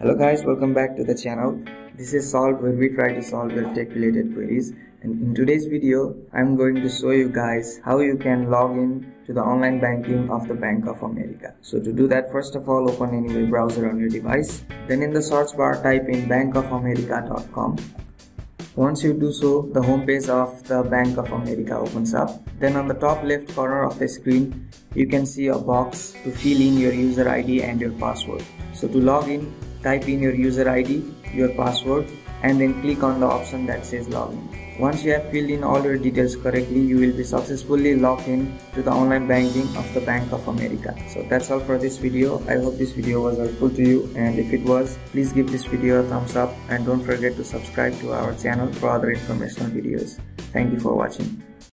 Hello guys, welcome back to the channel. This is Solved where we try to solve your tech related queries and in today's video I'm going to show you guys how you can log in to the online banking of the Bank of America. So to do that first of all open any web browser on your device then in the search bar type in bankofamerica.com once you do so, the homepage of the Bank of America opens up. Then on the top left corner of the screen, you can see a box to fill in your user ID and your password. So to log in, type in your user ID, your password and then click on the option that says login. Once you have filled in all your details correctly, you will be successfully logged in to the online banking of the Bank of America. So that's all for this video. I hope this video was helpful to you and if it was, please give this video a thumbs up and don't forget to subscribe to our channel for other informational videos. Thank you for watching.